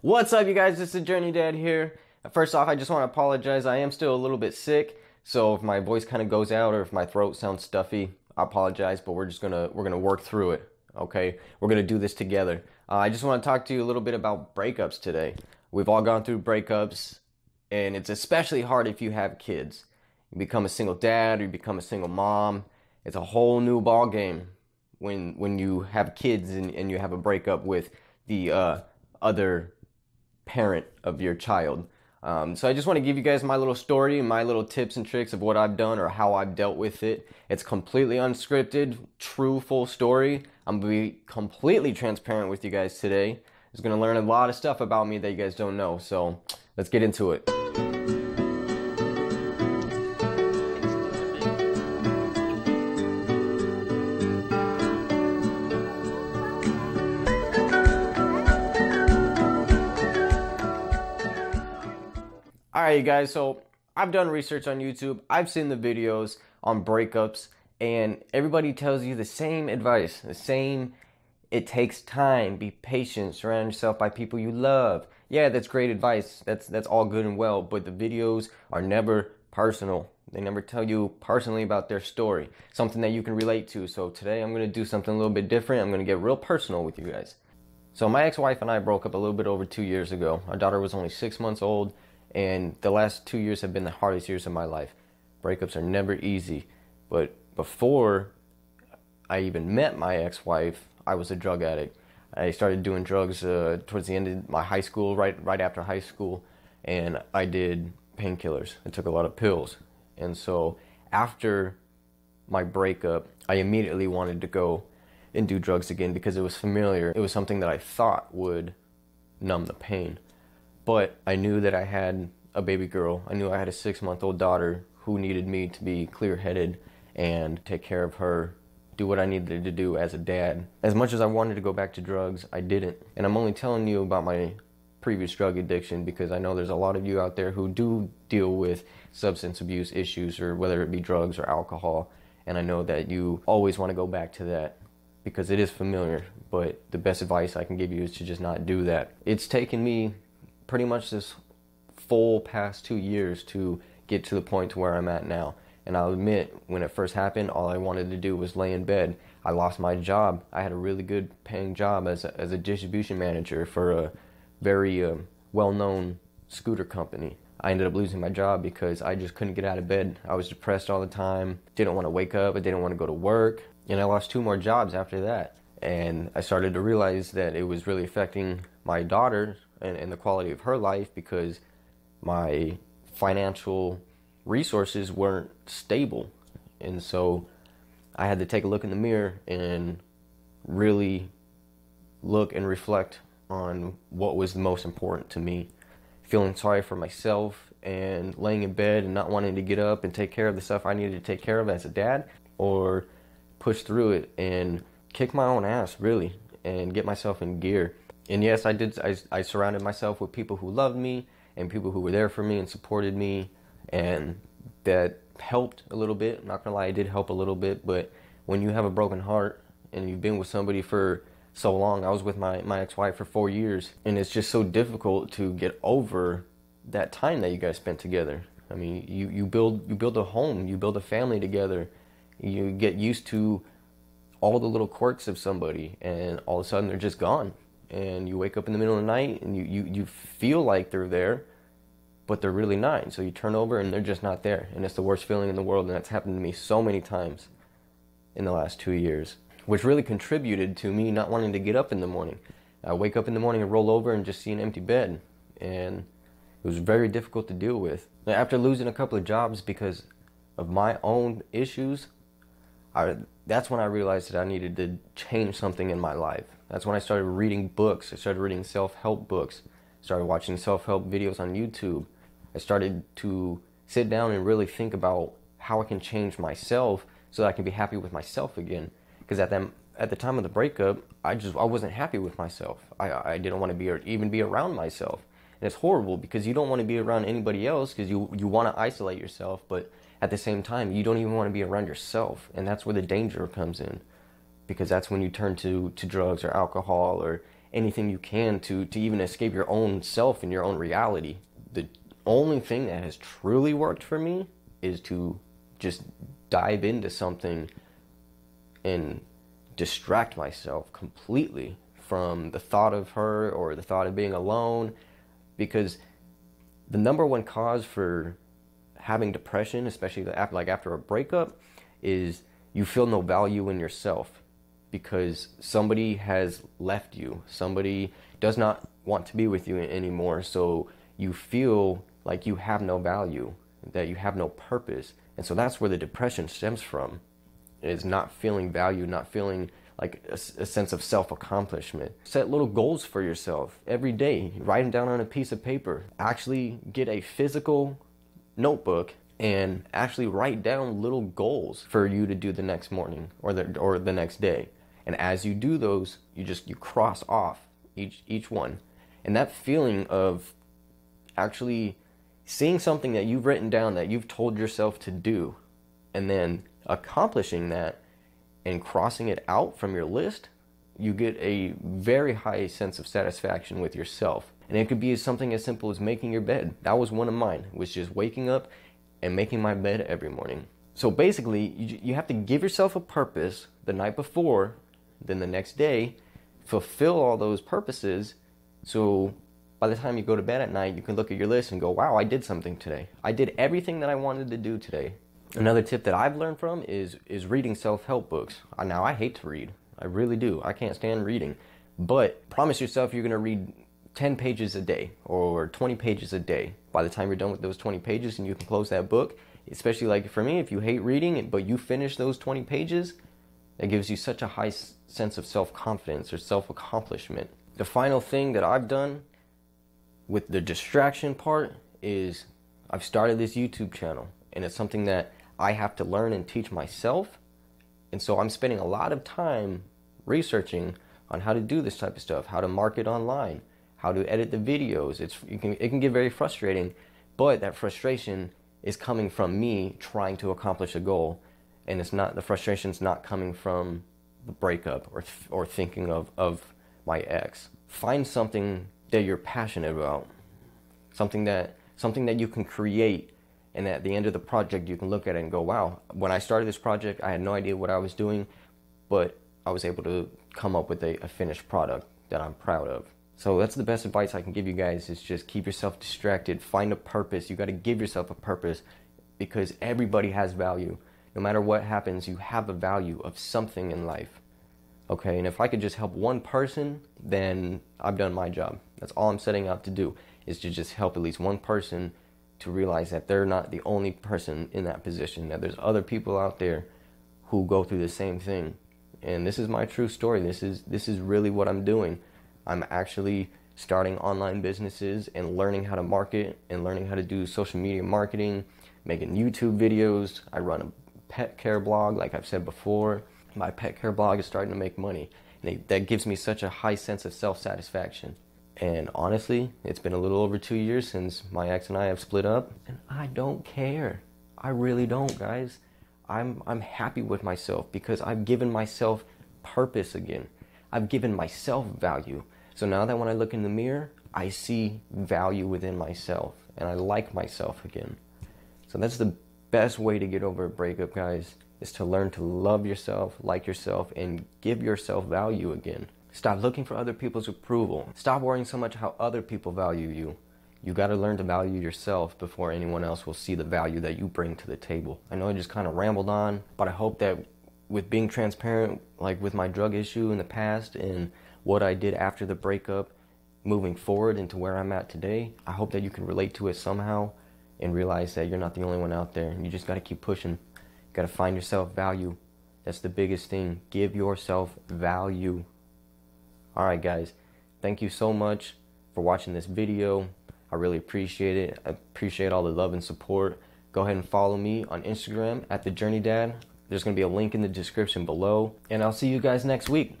What's up, you guys? This is Journey Dad here. First off, I just want to apologize. I am still a little bit sick, so if my voice kind of goes out or if my throat sounds stuffy, I apologize. But we're just gonna we're gonna work through it. Okay, we're gonna do this together. Uh, I just want to talk to you a little bit about breakups today. We've all gone through breakups, and it's especially hard if you have kids. You become a single dad, or you become a single mom. It's a whole new ball game when when you have kids and, and you have a breakup with the uh, other parent of your child. Um, so I just want to give you guys my little story my little tips and tricks of what I've done or how I've dealt with it. It's completely unscripted, true, full story. I'm gonna be completely transparent with you guys today. Just gonna learn a lot of stuff about me that you guys don't know. So let's get into it. Right, you guys. So I've done research on YouTube. I've seen the videos on breakups, and everybody tells you the same advice, the same. It takes time. Be patient. Surround yourself by people you love. Yeah, that's great advice. That's that's all good and well. But the videos are never personal. They never tell you personally about their story, something that you can relate to. So today I'm gonna do something a little bit different. I'm gonna get real personal with you guys. So my ex-wife and I broke up a little bit over two years ago. Our daughter was only six months old and the last two years have been the hardest years of my life. Breakups are never easy, but before I even met my ex-wife, I was a drug addict. I started doing drugs uh, towards the end of my high school, right right after high school, and I did painkillers. I took a lot of pills, and so after my breakup, I immediately wanted to go and do drugs again because it was familiar. It was something that I thought would numb the pain. But I knew that I had a baby girl. I knew I had a six month old daughter who needed me to be clear headed and take care of her, do what I needed to do as a dad. As much as I wanted to go back to drugs, I didn't. And I'm only telling you about my previous drug addiction because I know there's a lot of you out there who do deal with substance abuse issues or whether it be drugs or alcohol. And I know that you always want to go back to that because it is familiar. But the best advice I can give you is to just not do that. It's taken me pretty much this full past two years to get to the point to where I'm at now. And I'll admit, when it first happened, all I wanted to do was lay in bed. I lost my job. I had a really good paying job as a, as a distribution manager for a very um, well known scooter company. I ended up losing my job because I just couldn't get out of bed. I was depressed all the time, didn't want to wake up, I didn't want to go to work. And I lost two more jobs after that. And I started to realize that it was really affecting my daughter and, and the quality of her life because my financial resources weren't stable. And so I had to take a look in the mirror and really look and reflect on what was the most important to me. Feeling sorry for myself and laying in bed and not wanting to get up and take care of the stuff I needed to take care of as a dad, or push through it and kick my own ass, really, and get myself in gear and yes, I did. I, I surrounded myself with people who loved me and people who were there for me and supported me, and that helped a little bit. I'm not gonna lie, it did help a little bit. But when you have a broken heart and you've been with somebody for so long, I was with my my ex-wife for four years, and it's just so difficult to get over that time that you guys spent together. I mean, you you build you build a home, you build a family together, you get used to all the little quirks of somebody, and all of a sudden they're just gone and you wake up in the middle of the night and you, you, you feel like they're there, but they're really not. So you turn over and they're just not there. And it's the worst feeling in the world. And that's happened to me so many times in the last two years, which really contributed to me not wanting to get up in the morning. I wake up in the morning and roll over and just see an empty bed. And it was very difficult to deal with. After losing a couple of jobs because of my own issues, I, that's when I realized that I needed to change something in my life. That's when I started reading books. I started reading self-help books. Started watching self-help videos on YouTube. I started to sit down and really think about how I can change myself so that I can be happy with myself again. Because at that at the time of the breakup, I just I wasn't happy with myself. I I didn't want to be even be around myself. And it's horrible because you don't want to be around anybody else because you you want to isolate yourself, but at the same time, you don't even want to be around yourself, and that's where the danger comes in, because that's when you turn to to drugs or alcohol or anything you can to to even escape your own self and your own reality. The only thing that has truly worked for me is to just dive into something and distract myself completely from the thought of her or the thought of being alone because the number one cause for having depression especially like after a breakup is you feel no value in yourself because somebody has left you somebody does not want to be with you anymore so you feel like you have no value that you have no purpose and so that's where the depression stems from is not feeling value, not feeling like a, a sense of self accomplishment. Set little goals for yourself every day. Write them down on a piece of paper. Actually, get a physical notebook and actually write down little goals for you to do the next morning or the or the next day. And as you do those, you just you cross off each each one. And that feeling of actually seeing something that you've written down that you've told yourself to do and then accomplishing that and crossing it out from your list, you get a very high sense of satisfaction with yourself. And it could be something as simple as making your bed. That was one of mine, was just waking up and making my bed every morning. So basically, you, you have to give yourself a purpose the night before, then the next day, fulfill all those purposes. So by the time you go to bed at night, you can look at your list and go, wow, I did something today. I did everything that I wanted to do today. Another tip that I've learned from is is reading self-help books. Now I hate to read. I really do. I can't stand reading. But promise yourself you're going to read 10 pages a day or 20 pages a day. By the time you're done with those 20 pages and you can close that book, especially like for me, if you hate reading but you finish those 20 pages, it gives you such a high sense of self-confidence or self-accomplishment. The final thing that I've done with the distraction part is I've started this YouTube channel and it's something that I have to learn and teach myself. And so I'm spending a lot of time researching on how to do this type of stuff, how to market online, how to edit the videos. It's you can it can get very frustrating, but that frustration is coming from me trying to accomplish a goal, and it's not the frustration's not coming from the breakup or or thinking of of my ex. Find something that you're passionate about, something that something that you can create and at the end of the project, you can look at it and go, wow, when I started this project, I had no idea what I was doing, but I was able to come up with a, a finished product that I'm proud of. So that's the best advice I can give you guys is just keep yourself distracted, find a purpose. You got to give yourself a purpose because everybody has value. No matter what happens, you have a value of something in life. Okay, and if I could just help one person, then I've done my job. That's all I'm setting out to do is to just help at least one person to realize that they're not the only person in that position, that there's other people out there who go through the same thing. And this is my true story. This is this is really what I'm doing. I'm actually starting online businesses and learning how to market and learning how to do social media marketing, making YouTube videos. I run a pet care blog like I've said before. My pet care blog is starting to make money. And that gives me such a high sense of self-satisfaction. And honestly, it's been a little over two years since my ex and I have split up, and I don't care. I really don't, guys. I'm I'm happy with myself because I've given myself purpose again. I've given myself value. So now that when I look in the mirror, I see value within myself and I like myself again. So that's the best way to get over a breakup, guys, is to learn to love yourself, like yourself, and give yourself value again. Stop looking for other people's approval. Stop worrying so much how other people value you. You got to learn to value yourself before anyone else will see the value that you bring to the table. I know I just kind of rambled on, but I hope that with being transparent, like with my drug issue in the past and what I did after the breakup, moving forward into where I'm at today, I hope that you can relate to it somehow and realize that you're not the only one out there. You just got to keep pushing. You got to find yourself value. That's the biggest thing. Give yourself value. All right, guys. Thank you so much for watching this video. I really appreciate it. I appreciate all the love and support. Go ahead and follow me on Instagram at The Journey Dad. There's going to be a link in the description below. And I'll see you guys next week.